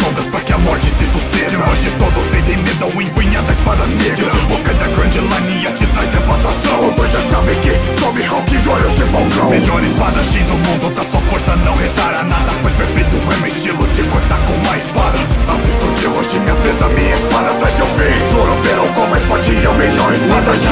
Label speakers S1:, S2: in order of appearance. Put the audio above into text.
S1: sombras para que a morte se suceda. De hoje todos se ou empunhadas para negra. De boca da grande lania te traz devastação Todos já sabem que sobe Hulk e olhos de falcão. Melhor espadachim do mundo, da sua força não restará nada. Pois perfeito é meu estilo de cortar com uma espada. Avisto de hoje, minha presa, minha espada traz seu fim. Juro verão como a é o melhor espadachim